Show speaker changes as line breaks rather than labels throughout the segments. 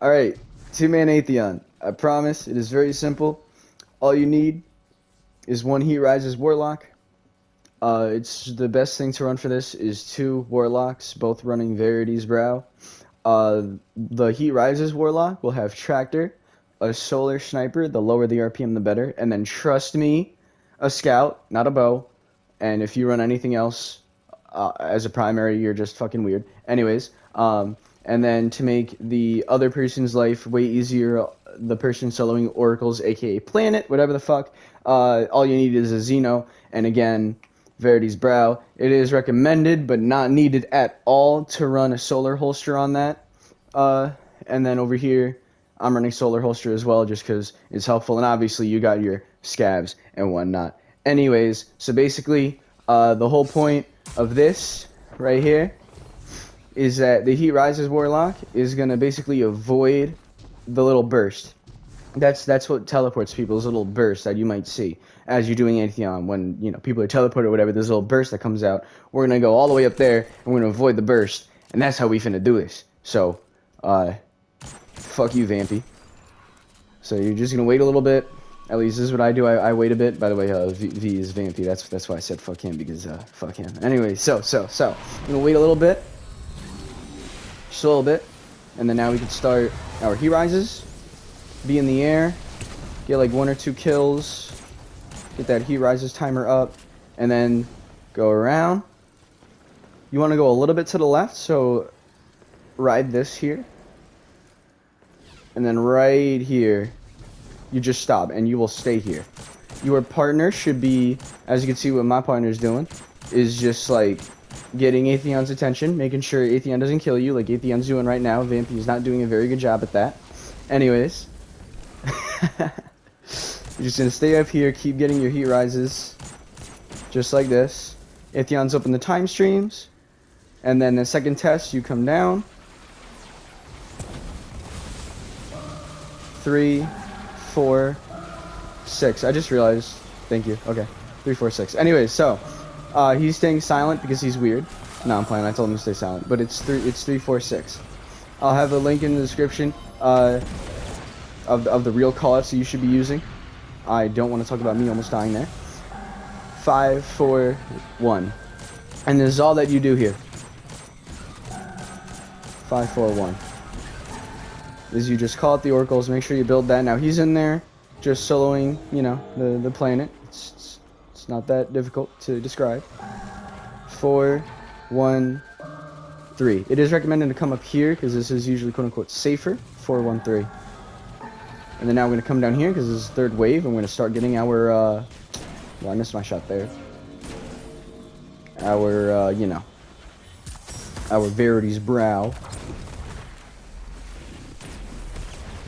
Alright, two-man Atheon. I promise, it is very simple. All you need is one Heat Rises Warlock. Uh, it's the best thing to run for this is two Warlocks, both running Verity's Brow. Uh, the Heat Rises Warlock will have Tractor, a Solar Sniper, the lower the RPM the better, and then trust me, a Scout, not a Bow. And if you run anything else uh, as a primary, you're just fucking weird. Anyways, um, and then to make the other person's life way easier, the person soloing oracles, aka planet, whatever the fuck, uh, all you need is a Xeno, and again, Verity's Brow. It is recommended, but not needed at all to run a solar holster on that. Uh, and then over here, I'm running solar holster as well, just because it's helpful, and obviously you got your scabs and whatnot. Anyways, so basically, uh, the whole point of this right here is that the Heat Rises Warlock is gonna basically avoid the little burst. That's that's what teleports people's little burst that you might see as you're doing Atheon when you know people are teleported or whatever. There's a little burst that comes out. We're gonna go all the way up there and we're gonna avoid the burst, and that's how we finna do this. So, uh, fuck you, Vampy. So you're just gonna wait a little bit. At least this is what I do. I, I wait a bit. By the way, uh, v, v is Vampy. That's that's why I said fuck him because uh, fuck him. Anyway, so so so I'm gonna wait a little bit just a little bit, and then now we can start our Heat Rises, be in the air, get like one or two kills, get that Heat Rises timer up, and then go around. You want to go a little bit to the left, so ride this here, and then right here, you just stop, and you will stay here. Your partner should be, as you can see what my partner is doing, is just like getting Atheon's attention, making sure Atheon doesn't kill you like Atheon's doing right now. Vampy is not doing a very good job at that. Anyways. You're just gonna stay up here, keep getting your heat rises. Just like this. Atheon's up in the time streams. And then the second test, you come down. Three, four, six. I just realized. Thank you. Okay. Three, four, six. Anyways, so uh, he's staying silent because he's weird. No, I'm playing. I told him to stay silent. But it's three. It's three, four, six. I'll have a link in the description uh, of of the real callouts you should be using. I don't want to talk about me almost dying there. Five, four, one, and this is all that you do here. Five, four, one. Is you just call out the oracles. Make sure you build that. Now he's in there, just soloing. You know the the planet. Not that difficult to describe. Four, one, three. It is recommended to come up here because this is usually quote unquote safer. Four, one, three. And then now we're going to come down here because this is third wave. we're going to start getting our, uh, well, I missed my shot there. Our, uh, you know, our Verity's brow.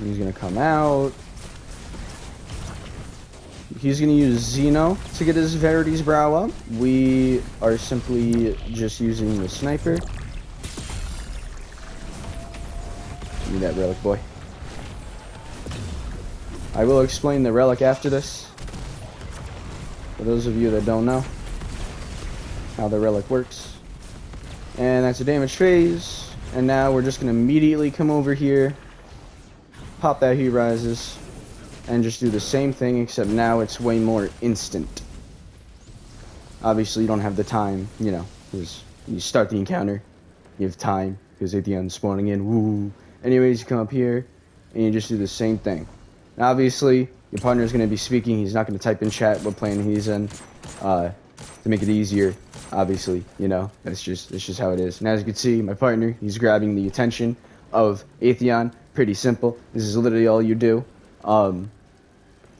He's going to come out. He's going to use Xeno to get his Verity's brow up. We are simply just using the sniper. Give me that relic, boy. I will explain the relic after this. For those of you that don't know how the relic works. And that's a damage phase. And now we're just going to immediately come over here, pop that heat rises, and just do the same thing, except now it's way more instant. Obviously, you don't have the time, you know, because you start the encounter, you have time, because Atheon's spawning in, woo. Anyways, you come up here, and you just do the same thing. Obviously, your partner is going to be speaking. He's not going to type in chat what plane he's in uh, to make it easier. Obviously, you know, that's just that's just how it is. And as you can see, my partner, he's grabbing the attention of Atheon. Pretty simple. This is literally all you do. Um,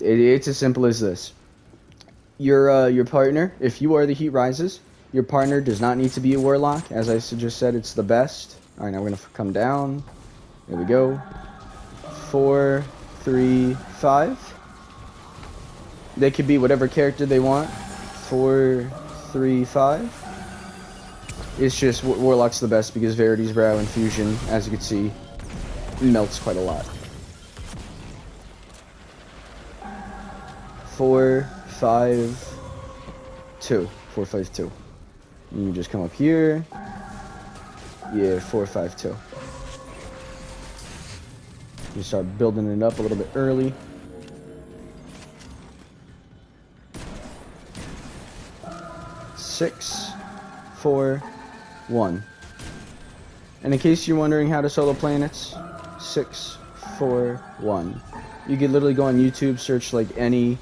it, it's as simple as this. Your uh, your partner, if you are the Heat Rises, your partner does not need to be a Warlock. As I just said, it's the best. All right, now we're gonna come down. There we go. Four, three, five. They could be whatever character they want. Four, three, five. It's just Warlock's the best because Verity's Brow Infusion, as you can see, melts quite a lot. Four, five, two. Four, five, two. And you just come up here. Yeah, four, five, two. You start building it up a little bit early. Six, four, one. And in case you're wondering how to solo planets, six, four, one. You could literally go on YouTube, search like any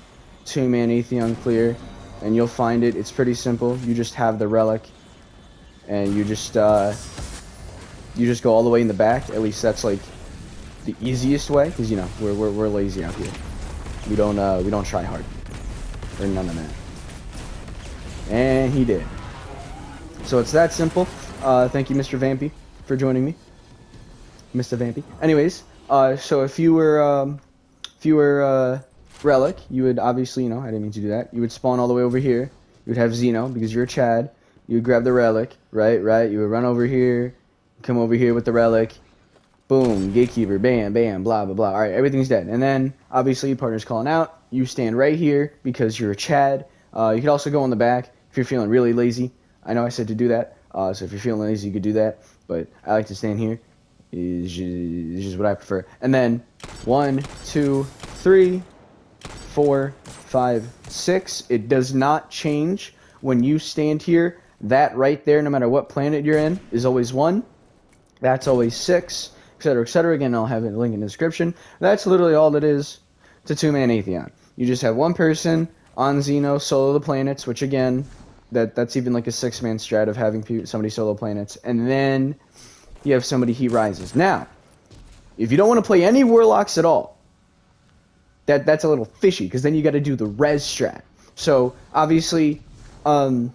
two-man Atheon clear, and you'll find it. It's pretty simple. You just have the relic, and you just uh, you just go all the way in the back. At least that's like the easiest way, because you know we're, we're we're lazy out here. We don't uh, we don't try hard, or none of that. And he did. So it's that simple. Uh, thank you, Mr. Vampy, for joining me. Mr. Vampy. Anyways, uh, so if you were, um, if you were, uh, Relic, you would obviously, you know, I didn't mean to do that. You would spawn all the way over here. You would have Xeno, because you're a Chad. You would grab the Relic, right, right? You would run over here, come over here with the Relic. Boom, Gatekeeper, bam, bam, blah, blah, blah. Alright, everything's dead. And then, obviously, your partner's calling out. You stand right here, because you're a Chad. Uh, you could also go in the back if you're feeling really lazy. I know I said to do that. Uh, so if you're feeling lazy, you could do that. But I like to stand here. Is just what I prefer. And then one, two, three, four, five, six. It does not change when you stand here. That right there, no matter what planet you're in, is always one. That's always six, etc., etc. Again, I'll have a link in the description. That's literally all it is to two-man Atheon. You just have one person on Xeno solo the planets, which again, that that's even like a six-man strat of having somebody solo planets, and then you have somebody he Rises. Now, if you don't want to play any Warlocks at all, that that's a little fishy because then you got to do the res strat. So obviously, um,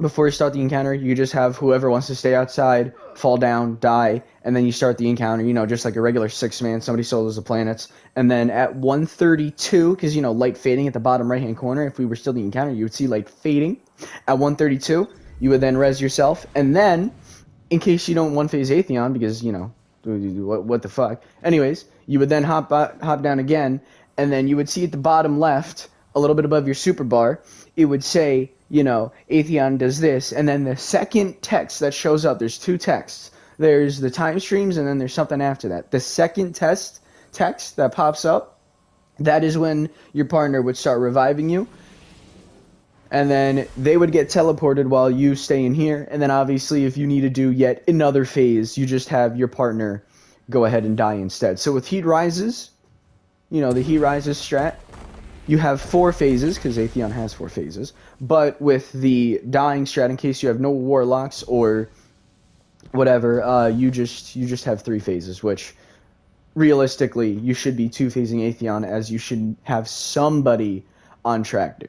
before you start the encounter, you just have whoever wants to stay outside fall down, die, and then you start the encounter. You know, just like a regular six man. Somebody solos the planets, and then at 132, because you know light fading at the bottom right hand corner. If we were still the encounter, you would see light fading. At 132, you would then res yourself, and then in case you don't one phase Atheon, because you know what, what the fuck. Anyways, you would then hop hop down again, and then you would see at the bottom left, a little bit above your super bar, it would say, you know, Atheon does this, and then the second text that shows up, there's two texts. There's the time streams, and then there's something after that. The second test text that pops up, that is when your partner would start reviving you and then they would get teleported while you stay in here and then obviously if you need to do yet another phase you just have your partner go ahead and die instead so with heat rises you know the heat rises strat you have four phases because atheon has four phases but with the dying strat in case you have no warlocks or whatever uh, you just you just have three phases which realistically you should be two phasing atheon as you should have somebody on tractor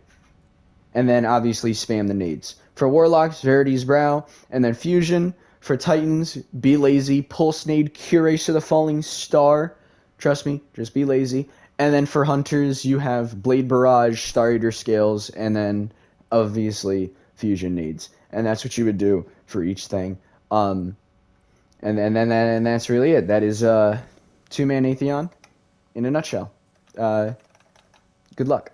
and then obviously spam the nades. For Warlocks, Verity's Brow, and then Fusion. For Titans, be lazy, Pulse Nade, Cuirass of the Falling Star. Trust me, just be lazy. And then for Hunters, you have Blade Barrage, Star Eater Scales, and then obviously Fusion Nades. And that's what you would do for each thing. Um, and, and then and that's really it. That is uh, two man Atheon in a nutshell. Uh, good luck.